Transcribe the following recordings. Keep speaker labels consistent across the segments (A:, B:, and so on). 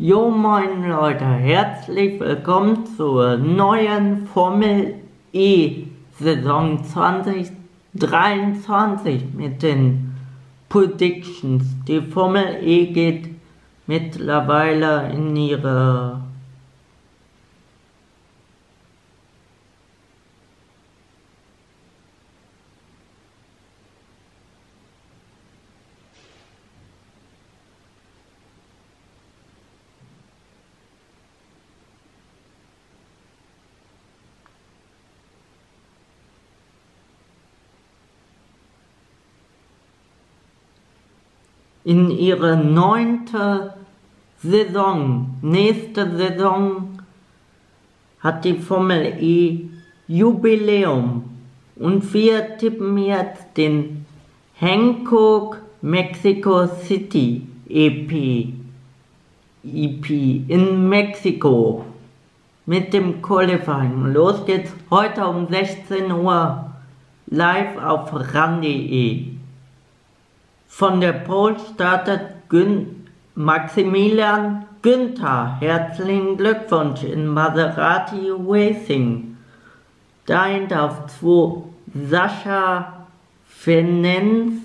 A: Jo moin Leute, herzlich willkommen zur neuen Formel E Saison 2023 mit den Predictions. Die Formel E geht mittlerweile in ihre in ihre neunte Saison. Nächste Saison hat die Formel E Jubiläum. Und wir tippen jetzt den Hankook Mexico City EP, EP in Mexiko mit dem Qualifying. Los geht's heute um 16 Uhr live auf ran.de. Von der Pole startet Gün Maximilian Günther. Herzlichen Glückwunsch in Maserati Racing. Dahinter auf 2 Sascha Fenenstras,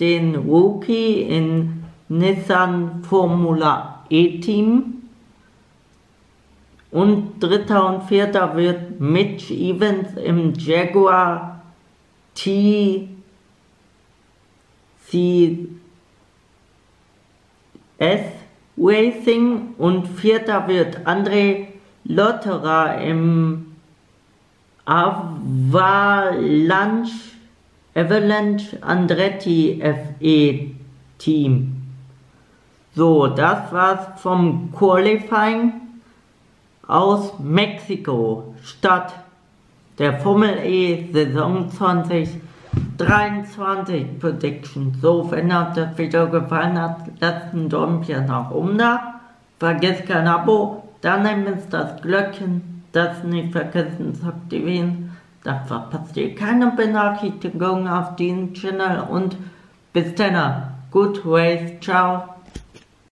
A: den Rookie in Nissan Formula E Team. Und dritter und vierter wird Mitch Evans im Jaguar T CS Racing und vierter wird André Lotterer im Avalanche, Avalanche Andretti FE Team. So, das war's vom Qualifying aus Mexiko, Stadt der Formel E Saison 20 23 Prediction. So, wenn euch das Video gefallen hat, lasst ein Däumchen nach oben da. Vergesst kein Abo, dann nehmt das Glöckchen, das nicht vergessen zu aktivieren. Dann verpasst ihr keine Benachrichtigung auf diesen Channel und bis dann. Good race, ciao.